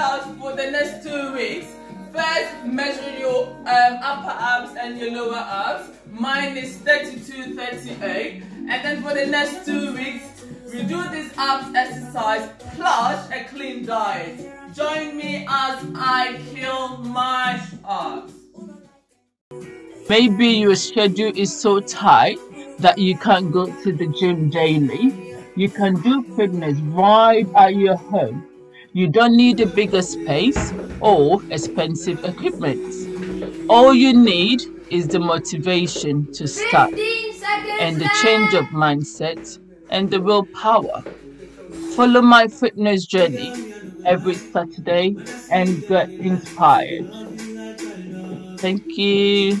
for the next two weeks. First, measure your um, upper abs and your lower abs. Mine is 32, 38. And then for the next two weeks, we do this abs exercise plus a clean diet. Join me as I kill my abs. Maybe your schedule is so tight that you can't go to the gym daily. You can do fitness right at your home. You don't need a bigger space or expensive equipment. All you need is the motivation to start and the change of mindset and the willpower. Follow my fitness journey every Saturday and get inspired. Thank you.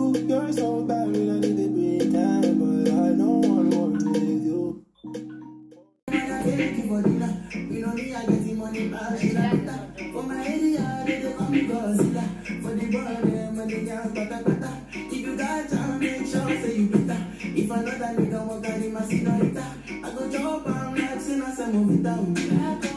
You're so bad, I need to be time, but I don't want more with you. I get. For my area, they. For the. If you got time, make sure say you better. If another nigga walk out my senorita, I go chop and like soon as I move it down.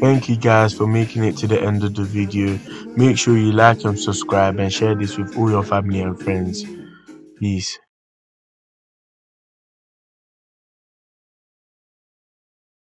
Thank you guys for making it to the end of the video. Make sure you like and subscribe and share this with all your family and friends. Peace.